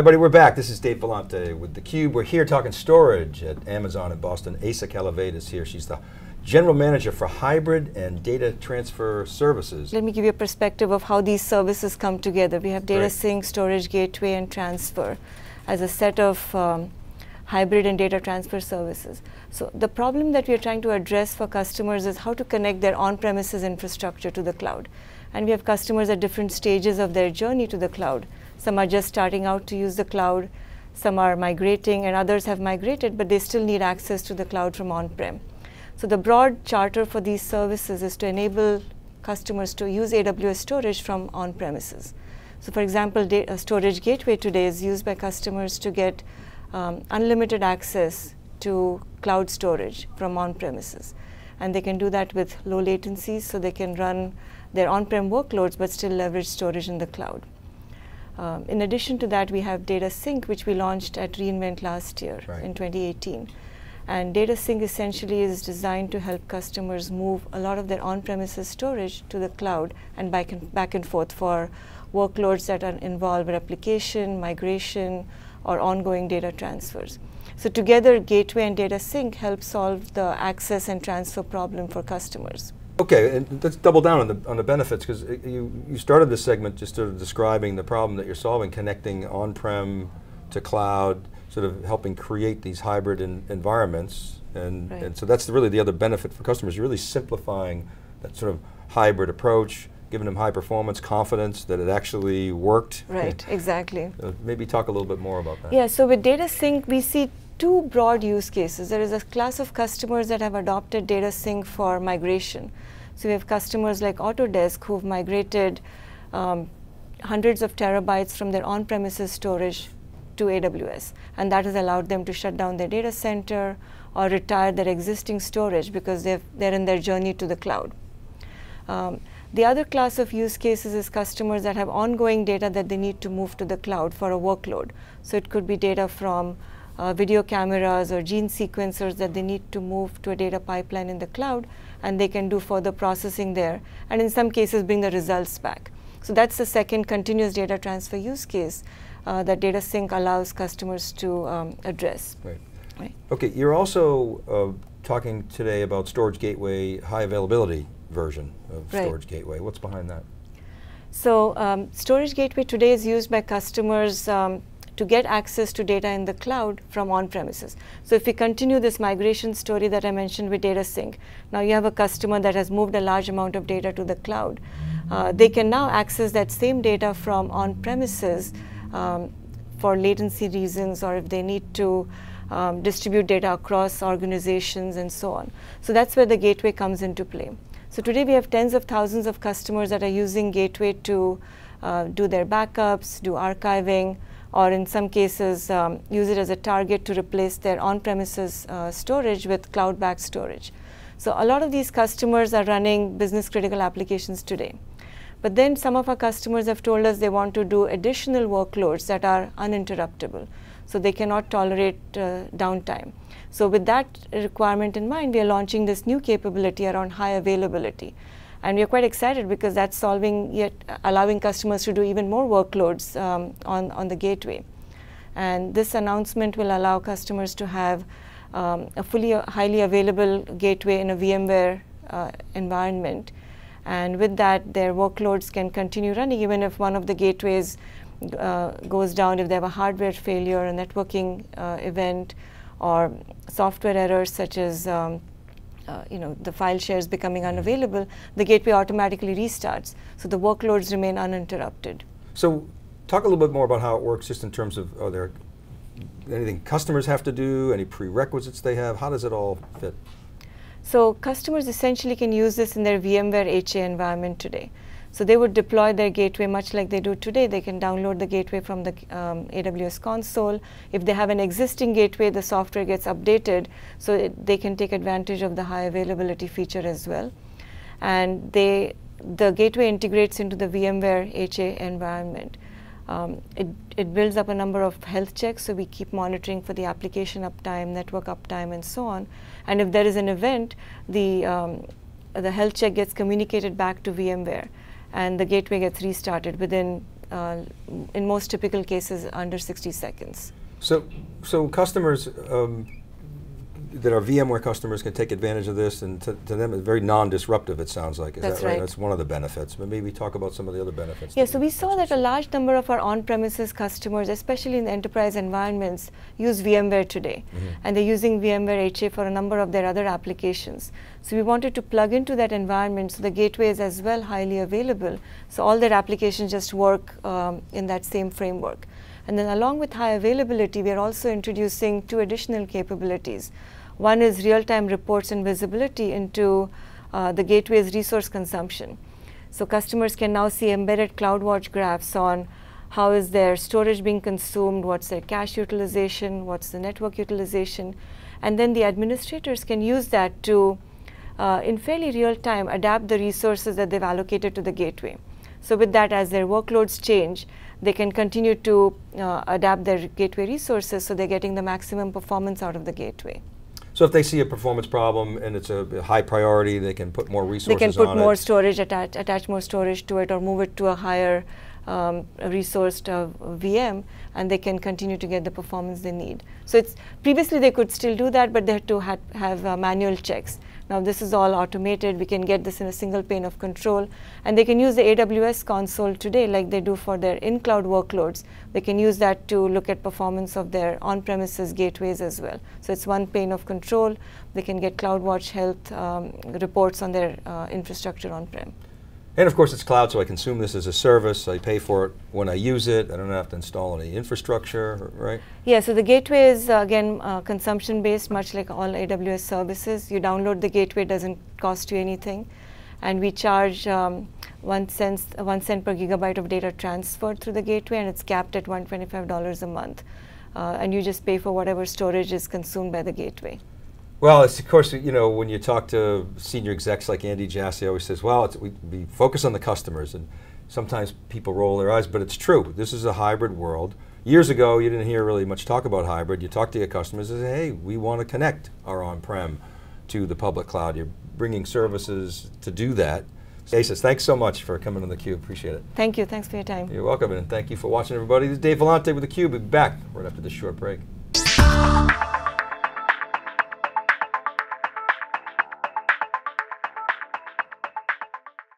everybody, we're back. This is Dave Vellante with theCUBE. We're here talking storage at Amazon in Boston. Asa Kalavade is here. She's the General Manager for Hybrid and Data Transfer Services. Let me give you a perspective of how these services come together. We have data right. sync, storage gateway, and transfer as a set of um, hybrid and data transfer services. So the problem that we are trying to address for customers is how to connect their on-premises infrastructure to the cloud. And we have customers at different stages of their journey to the cloud. Some are just starting out to use the cloud, some are migrating, and others have migrated, but they still need access to the cloud from on-prem. So the broad charter for these services is to enable customers to use AWS storage from on-premises. So for example, a storage gateway today is used by customers to get um, unlimited access to cloud storage from on-premises. And they can do that with low latencies, so they can run their on-prem workloads but still leverage storage in the cloud. Um, in addition to that, we have Data Sync, which we launched at reInvent last year right. in 2018. And Data Sync essentially is designed to help customers move a lot of their on-premises storage to the cloud and back and, back and forth for workloads that are involve replication, migration, or ongoing data transfers. So together, Gateway and Data Sync help solve the access and transfer problem for customers. Okay, and let's double down on the, on the benefits, because you, you started this segment just sort of describing the problem that you're solving, connecting on-prem to cloud, sort of helping create these hybrid in, environments, and, right. and so that's really the other benefit for customers. You're really simplifying that sort of hybrid approach, giving them high performance, confidence that it actually worked. Right, exactly. Uh, maybe talk a little bit more about that. Yeah, so with Data Sync, we see two broad use cases. There is a class of customers that have adopted Data Sync for migration. So we have customers like Autodesk who've migrated um, hundreds of terabytes from their on-premises storage to AWS. And that has allowed them to shut down their data center or retire their existing storage because they're in their journey to the cloud. Um, the other class of use cases is customers that have ongoing data that they need to move to the cloud for a workload. So it could be data from uh, video cameras or gene sequencers that they need to move to a data pipeline in the cloud, and they can do further processing there, and in some cases bring the results back. So that's the second continuous data transfer use case uh, that Data Sync allows customers to um, address. Right. right. Okay, you're also uh, talking today about Storage Gateway high availability version of right. Storage Gateway. What's behind that? So um, Storage Gateway today is used by customers um, to get access to data in the cloud from on-premises. So if we continue this migration story that I mentioned with Data Sync, now you have a customer that has moved a large amount of data to the cloud. Uh, they can now access that same data from on-premises um, for latency reasons or if they need to um, distribute data across organizations and so on. So that's where the gateway comes into play. So today we have tens of thousands of customers that are using Gateway to uh, do their backups, do archiving, or in some cases um, use it as a target to replace their on-premises uh, storage with cloud-backed storage. So a lot of these customers are running business critical applications today. But then some of our customers have told us they want to do additional workloads that are uninterruptible. So they cannot tolerate uh, downtime. So with that requirement in mind, we are launching this new capability around high availability. And we are quite excited because that's solving yet allowing customers to do even more workloads um, on, on the gateway. And this announcement will allow customers to have um, a fully uh, highly available gateway in a VMware uh, environment. And with that, their workloads can continue running even if one of the gateways uh, goes down, if they have a hardware failure, a networking uh, event, or software errors such as um, uh, you know, the file shares becoming unavailable, the gateway automatically restarts. So the workloads remain uninterrupted. So talk a little bit more about how it works just in terms of, are there anything customers have to do, any prerequisites they have? How does it all fit? So customers essentially can use this in their VMware HA environment today. So they would deploy their gateway much like they do today. They can download the gateway from the um, AWS console. If they have an existing gateway, the software gets updated so it, they can take advantage of the high availability feature as well. And they, the gateway integrates into the VMware HA environment. Um, it, it builds up a number of health checks, so we keep monitoring for the application uptime, network uptime, and so on. And if there is an event, the, um, the health check gets communicated back to VMware and the gateway gets restarted within uh, in most typical cases under 60 seconds. So, so customers um, that our VMware customers can take advantage of this, and to, to them it's very non-disruptive. It sounds like is That's that right? right. That's one of the benefits. But maybe talk about some of the other benefits. Yeah, so we saw that a large number of our on-premises customers, especially in the enterprise environments, use VMware today. Mhm. And they're using VMware HA for a number of their other applications. So we wanted to plug into that environment so the gateway is as well highly available. So all their applications just work um, in that same framework. And then along with high availability, we are also introducing two additional capabilities. One is real-time reports and visibility into uh, the gateway's resource consumption. So customers can now see embedded CloudWatch graphs on how is their storage being consumed, what's their cache utilization, what's the network utilization, and then the administrators can use that to, uh, in fairly real time, adapt the resources that they've allocated to the gateway. So with that, as their workloads change, they can continue to uh, adapt their gateway resources so they're getting the maximum performance out of the gateway. So if they see a performance problem and it's a high priority, they can put more resources They can put more it. storage, attach, attach more storage to it, or move it to a higher um, resourced uh, VM, and they can continue to get the performance they need. So it's previously they could still do that, but they had to had, have uh, manual checks. Now this is all automated. We can get this in a single pane of control, and they can use the AWS console today, like they do for their in-cloud workloads. They can use that to look at performance of their on-premises gateways as well. So it's one pane of control. They can get CloudWatch health um, reports on their uh, infrastructure on-prem. And of course it's cloud, so I consume this as a service. I pay for it when I use it. I don't have to install any infrastructure, right? Yeah, so the gateway is uh, again uh, consumption based, much like all AWS services. You download the gateway, doesn't cost you anything, and we charge um, one cent one cent per gigabyte of data transferred through the gateway, and it's capped at one twenty five dollars a month, uh, and you just pay for whatever storage is consumed by the gateway. Well, it's of course, you know, when you talk to senior execs like Andy Jassy always says, well, it's, we, we focus on the customers. And sometimes people roll their eyes, but it's true. This is a hybrid world. Years ago, you didn't hear really much talk about hybrid. You talk to your customers and say, hey, we want to connect our on-prem to the public cloud. You're bringing services to do that. Asis, thanks so much for coming on theCUBE, appreciate it. Thank you, thanks for your time. You're welcome, and thank you for watching everybody. This is Dave Vellante with theCUBE. We'll be back right after this short break.